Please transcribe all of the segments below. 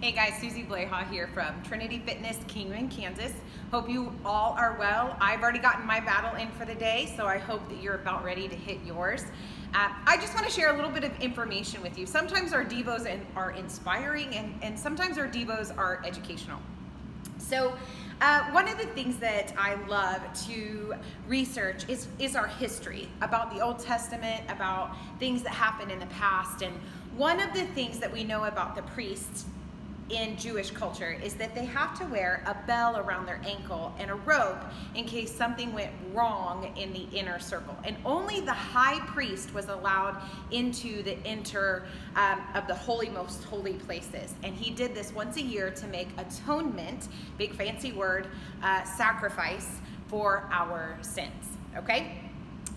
Hey guys, Susie Bleha here from Trinity Fitness, Kingman, Kansas. Hope you all are well. I've already gotten my battle in for the day, so I hope that you're about ready to hit yours. Uh, I just want to share a little bit of information with you. Sometimes our Devos are inspiring and, and sometimes our Devos are educational. So uh, one of the things that I love to research is, is our history about the Old Testament, about things that happened in the past. And one of the things that we know about the priests in Jewish culture is that they have to wear a bell around their ankle and a rope in case something went wrong in the inner circle. And only the high priest was allowed into the inner um, of the holy, most holy places. And he did this once a year to make atonement, big fancy word, uh, sacrifice for our sins. Okay?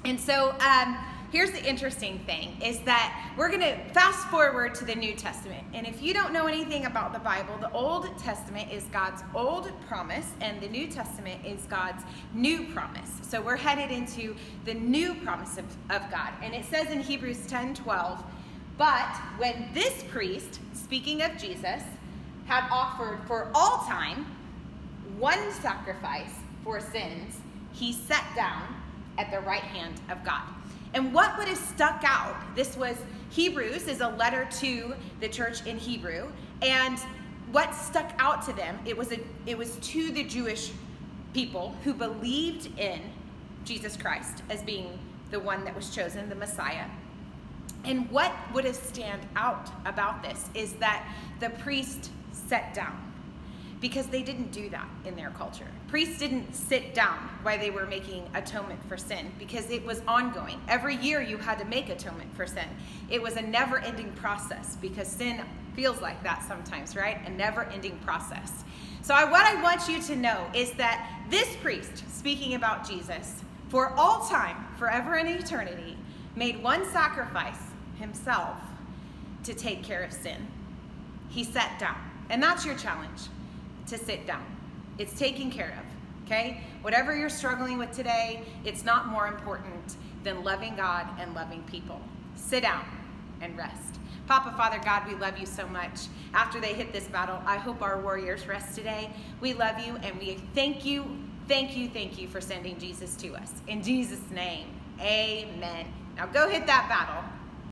And so, um, here's the interesting thing is that we're going to fast forward to the New Testament. And if you don't know anything about the Bible, the Old Testament is God's old promise and the New Testament is God's new promise. So we're headed into the new promise of, of God. And it says in Hebrews 10 12, but when this priest, speaking of Jesus, had offered for all time one sacrifice for sins, he sat down at the right hand of God. And what would have stuck out, this was Hebrews is a letter to the church in Hebrew, and what stuck out to them, it was, a, it was to the Jewish people who believed in Jesus Christ as being the one that was chosen, the Messiah. And what would have stand out about this is that the priest sat down because they didn't do that in their culture. Priests didn't sit down while they were making atonement for sin because it was ongoing. Every year you had to make atonement for sin. It was a never ending process because sin feels like that sometimes, right? A never ending process. So, I, what I want you to know is that this priest, speaking about Jesus, for all time, forever and eternity, made one sacrifice himself to take care of sin. He sat down. And that's your challenge to sit down. It's taken care of, okay? Whatever you're struggling with today, it's not more important than loving God and loving people. Sit down and rest. Papa, Father, God, we love you so much. After they hit this battle, I hope our warriors rest today. We love you and we thank you, thank you, thank you for sending Jesus to us. In Jesus' name, amen. Now go hit that battle.